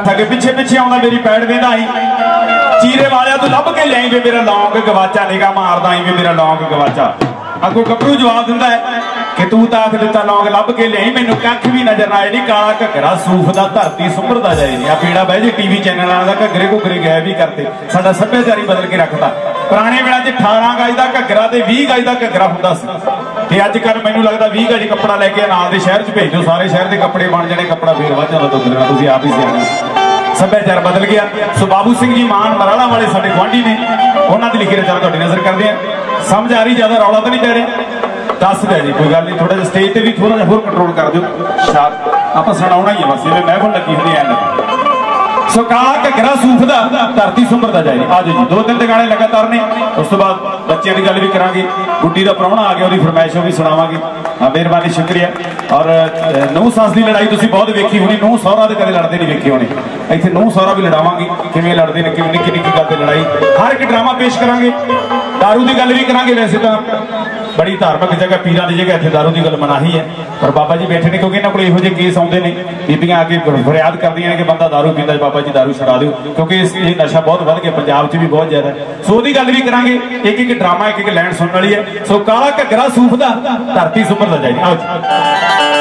ਥੱਗੇ ਪਿੱਛੇ ਪਿੱਛੇ ਆਉਂਦਾ, ਮੇਰੀ ਪੈੜ ਵੇਂਦਾ ਹੀ ਚੀਰੇ ਵਾਲਿਆਂ ਤੂੰ ਲੱਭ ਕੇ ਲਿਆਈ ਵੇ ਮੇਰਾ ਲੌਂਗ ਗਵਾਚਾ ਨਿਗਾ ਮਾਰਦਾ ਆਈ ਵੇ ਮੇਰਾ ਲੌਂਗ ਗਵਾਚਾ। ਅੱਗੋਂ ਗੱਭਰੂ ਜਵਾਬ ਦਿੰਦਾ ਹੈ ਕਿ ਤੂੰ ਤਾਂ ਆਖ ਦਿੱਤਾ, ਲੌਂਗ ਲੱਭ ਕੇ ਲਿਆਈ, ਮੈਨੂੰ ਕੱਖ ਵੀ ਨਜ਼ਰ ਨਾ ਆਏ ਨਹੀਂ ਕਾਲਾ ਘੱਗਰਾ, ਸੂਫ ਦਾ ਧਰਤੀ ਸੁੰਭਰਦਾ ਜਾਏ ਨਹੀਂ ਆ ਪੀੜਾ ਬਹਿ ਜੇ ਟੀਵੀ ਚੈਨਲਾਂ ਦਾ, ਘੱਗਰੇ ਘੁੱਗਰੇ ਗਾਇਬ ਵੀ ਕਰਤੇ, ਸਾਡਾ ਸੱਭਿਆਚਾਰੀ ਬਦਲ ਕੇ ਰੱਖਦਾ ਪੁਰਾਣੇ ਵੇਲੇ 'ਚ 18 ਗਜ ਦਾ ਘੱਗਰਾ ਤੇ 20 ਗਜ ਦਾ ਘੱਗਰਾ ਹੁੰਦਾ ਸੀ। ਤੇ ਅੱਜ ਕੱਲ ਮੈਨੂੰ ਲੱਗਦਾ 20 ਗਜ ਕੱਪੜਾ ਲੈ ਕੇ ਨਾਲ ਦੇ ਸ਼ਹਿਰ 'ਚ ਭੇਜੋ, ਸਾਰੇ ਸ਼ਹਿਰ ਦੇ ਕੱਪੜੇ ਬਣ ਜਾਣੇ, ਕੱਪੜਾ ਫੇਰ ਵੱਧ ਜਾਂਦਾ ਤੁੰਦਰਾ ਤੁਸੀਂ ਆਪ ਹੀ ਸਿਆਣੇ ਸੱਭਿਆਚਾਰ ਬਦਲ ਗਿਆ। ਸੋ ਬਾਬੂ ਸਿੰਘ ਜੀ ਮਾਨ ਮਰਾਲਾ ਵਾਲੇ ਸਾਡੇ ਗੁਆਂਢੀ ਨੇ, ਉਹਨਾਂ ਦੀ ਲਿਖੀ ਰਚਨਾ ਤੁਹਾਡੇ ਨਜ਼ਰ ਕਰਦੇ ਆ ਸਮਝ ਆ ਰਹੀ, ਜ਼ਿਆਦਾ ਰੌਲਾ ਤਾਂ ਨਹੀਂ ਪੈ ਰਿਹਾ? ਦੱਸ ਦਿਆ ਜੀ, ਕੋਈ ਗੱਲ ਨਹੀਂ ਥੋੜਾ ਜਿਹਾ ਸਟੇਜ ਤੇ ਵੀ ਥੋੜਾ ਜਿਹਾ ਹੋਰ ਕੰਟਰੋਲ ਕਰ ਦਿਓ। ਸ਼ਾਇਦ ਆਪਾਂ ਸੁਣਾਉਣਾ ਹੀ ਹੈ ਬਸ, ਜਿਵੇਂ ਮਹਿਫਲ ਲੱਗੀ ਹੁੰਦੀ ਐ ਲੱਗੀ। ਸੋ ਕਾਲਾ ਘੱਗਰਾ ਸੂਫ ਧਰਤੀ ਸੁੰਬਰਦਾ ਜਾਏ। ਆਜੋ ਜੀ, ਦੋ ਤਿੰਨ ਗਾਣੇ ਲਗਾਤਾਰ ਨੇ। ਉਸ ਤੋਂ ਬਾਅਦ ਬੱਚਿਆਂ ਦੀ ਗੱਲ ਵੀ ਕਰਾਂਗੇ। ਗੁੱਡੀ ਦਾ ਪ੍ਰਾਹੁਣਾ ਆ ਗਿਆ, ਉਹਦੀ ਫਰਮਾਇਸ਼ ਉਹ ਵੀ ਸੁਣਾਵਾਂਗੇ। ਮਿਹਰਬਾਨੀ, ਸ਼ੁਕਰੀਆ। ਔਰ ਨੌ ਸਾਸ ਦੀ ਲੜਾਈ ਤੁਸੀਂ ਬਹੁਤ ਵੇਖੀ ਹੋਣੀ। ਨੌ ਸਹੁਰਾ ਦੇ ਕਦੇ ਲੜਦੇ ਨਹੀਂ ਵੇਖੇ ਹੋਣੇ। ਇੱਥੇ ਨੌ ਸਹੁਰਾ ਵੀ ਲੜਾਵਾਂਗੇ। ਕਿਵੇਂ ਲੜਦੇ ਨੇ, ਕਿਵੇਂ ਨਿੱਕੀ ਨਿੱਕੀ ਗੱਲ ਤੇ ਲੜਾਈ। ਹਰ ਇੱਕ ਡਰਾਮਾ ਪੇਸ਼ ਕਰਾਂਗੇ। ਦਾਰੂ ਦੀ ਗੱਲ ਵੀ ਕਰਾਂਗੇ ਵੈਸੇ ਤਾਂ। ਬੜੀ ਧਾਰਮਿਕ ਜਗ੍ਹਾ, ਪੀਰਾਂ ਦੀ ਜਗ੍ਹਾ ਇੱਥੇ ਦਾਰੂ ਦੀ ਗੱਲ ਮਨਾਹੀ ਹੈ। ਪਰ ਬਾਬਾ ਜੀ ਬੈਠੇ ਨੇ ਕਿਉਂਕਿ ਇਹਨਾਂ ਕੋਲ ਇਹੋ ਜਿਹੇ ਕੇਸ ਆਉਂਦੇ ਨੇ। ਬੀਬੀਆਂ ਆ ਕੇ ਫਰਿਆਦ ਕਰਦੀਆਂ ਨੇ ਕਿ ਬੰਦਾ ਦਾਰੂ ਪੀਂਦਾ ਬਾਬਾ ਜੀ ਦਾਰੂ ਛਡਾ ਦਿਓ। ਕਿਉਂਕਿ ਇਸ ਇਹ ਨਸ਼ਾ ਬਹੁਤ ਵੱਧ ਗਿਆ, ਪੰਜਾਬ 'ਚ ਵੀ ਬਹੁਤ ਜ਼ਿਆਦਾ। ਸੋ ਉਹਦੀ ਗੱਲ ਵੀ ਕਰਾਂਗੇ। ਇੱਕ ਇੱਕ ਡਰਾਮਾ, ਇੱਕ ਇੱਕ ਲੈਣ ਸੁਣਨ ਵਾਲੀ ਹੈ। ਸੋ ਕਾਲਾ ਘੱਗਰਾ ਸੂਫ ਦਾ ਧਰਤੀ ਸੁਪਰ ਦਾ ਜਾਈ। ਆਓ ਜੀ।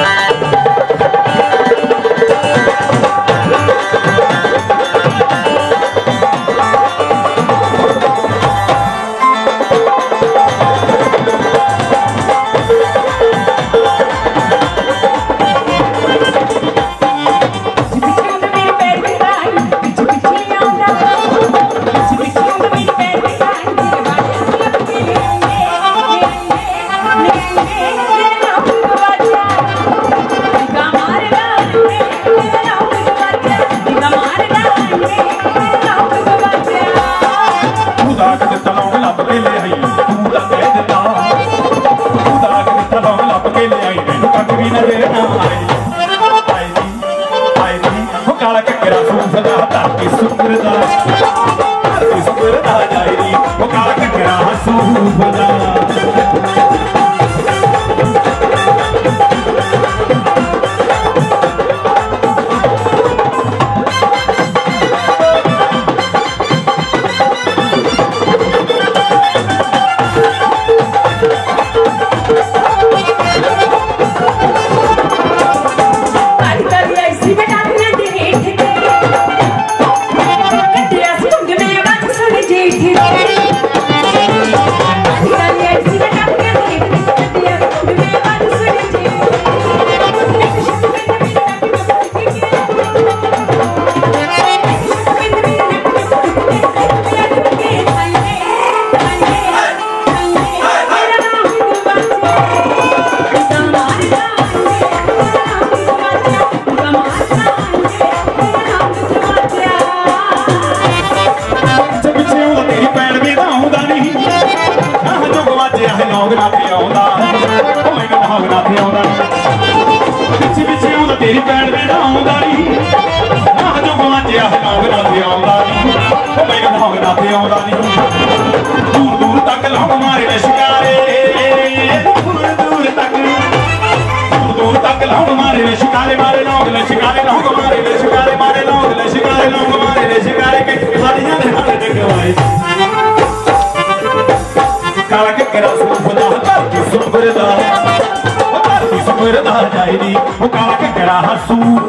ਕਾਲਾ ਘੱਗਰਾ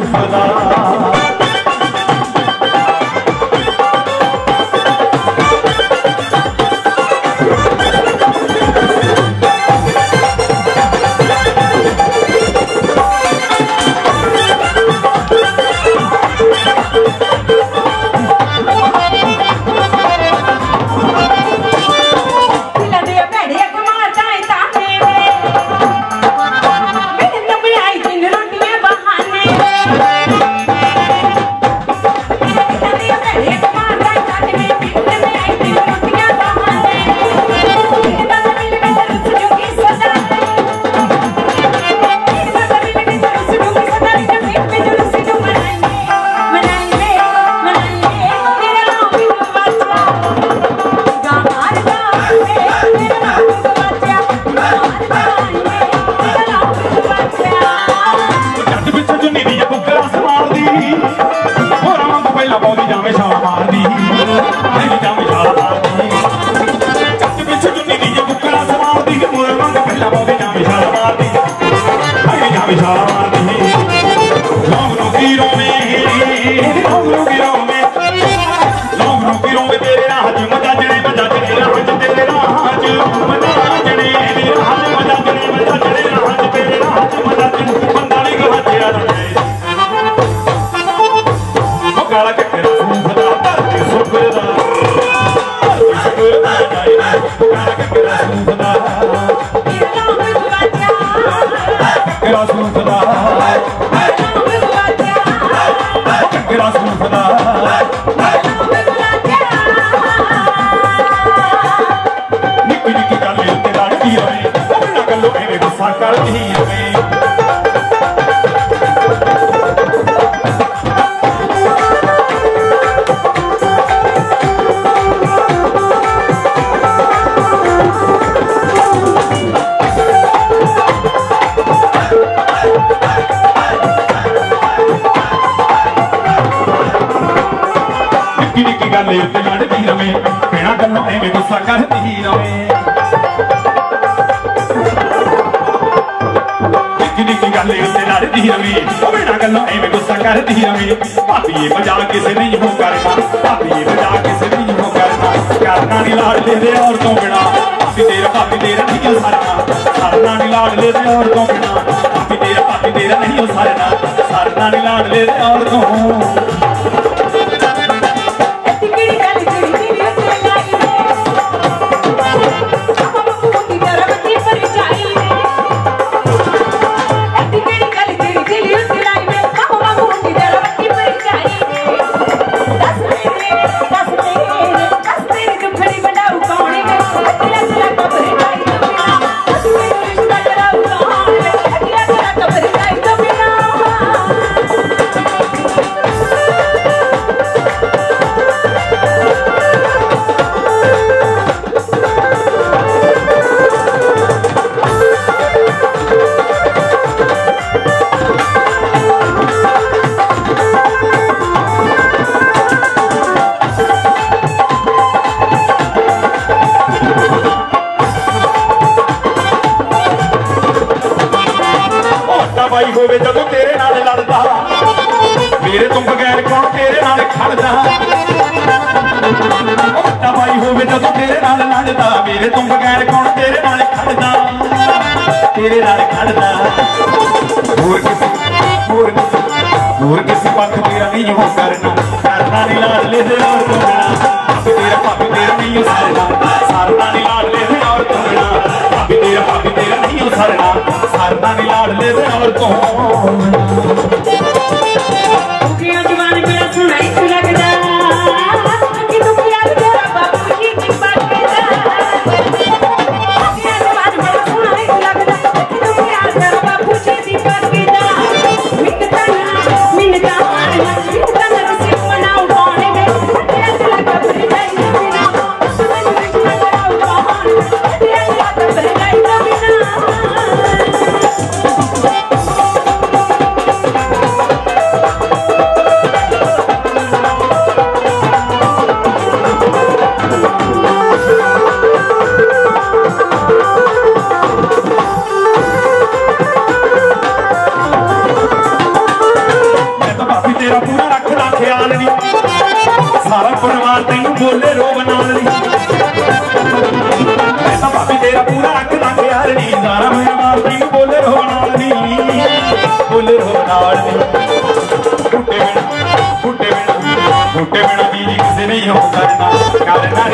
ਨਿੱਕੀ ਉੱਤੇ ਲੜਦੀ ਰਵੇ, ਬਿਨਾਂ ਗੱਲੋਂ ਐਵੇਂ ਗੁੱਸਾ ਕਰਦੀ ਰਵੇ। ਨਿੱਕੀ ਨਿੱਕੀ ਗੱਲ ਉੱਤੇ ਲੜਦੀ ਰਵੇ ਉਹ ਬਿਨਾਂ ਗੱਲੋਂ ਐਵੇਂ ਗੁੱਸਾ ਕਰਦੀ ਰਵੇ। ਭਾਬੀਏ ਮਜ਼ਾਕ ਕਿਸੇ ਨਹੀਂ ਹੋ ਕਰਨਾ ਭਾਬੀਏ ਮਜ਼ਾਕ ਕਿਸੇ ਨਹੀਂ ਹੋ ਕਰਨਾ ਕਰਨਾ ਨਹੀਂ ਲਾਡਲੇ ਦੇ ਔਰ ਤੋਂ ਬਿਨਾ, ਭਾਬੀ ਤੇਰਾ ਭਾਬੀ ਤੇਰਾ ਨਹੀਂ ਹੋ ਸਰਨਾ। ਸਰਨਾ ਨਹੀਂ ਲਾਡਲੇ ਦੇ ਔਰ ਤੋਂ ਬਿਨਾ, ਭਾਬੀ ਤੇਰਾ ਭਾਬੀ ਤੇਰਾ ਨਹੀਂ ਹੋ ਸਰਨਾ। ਸਰਨਾ ਨਹੀਂ ਲਾਡਲੇ ਦੇ ਔਰ ਤੋਂ ਮੋਟਾ ਹੋਵੇ ਜਦੋਂ ਤੇਰੇ ਨਾਲ ਲੜਦਾ। ਮੇਰੇ ਤੋਂ ਬਗੈਰ ਕੌਣ ਤੇਰੇ ਨਾਲ ਖੜਦਾ? ਮੋਟਾ ਹੋਵੇ ਜਦੋਂ ਤੇਰੇ ਨਾਲ ਲੜਦਾ, ਮੇਰੇ ਤੋਂ ਬਗੈਰ ਕੌਣ ਤੇਰੇ ਨਾਲ ਖੜਦਾ? ਤੇਰੇ ਨਾਲ ਖੜਦਾ। ਹੋਰ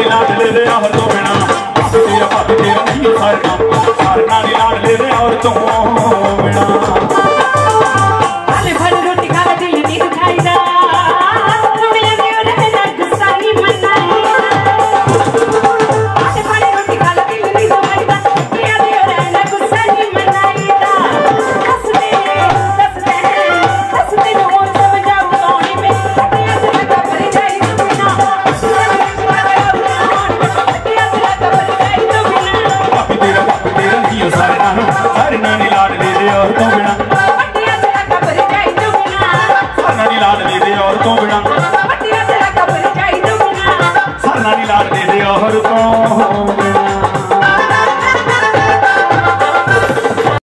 ਕਰਨਾ ਨਹੀਂ ਲਾਡਲੇ ਦੇ ਆਹਰ ਤੋਂ ਬਿਨਾ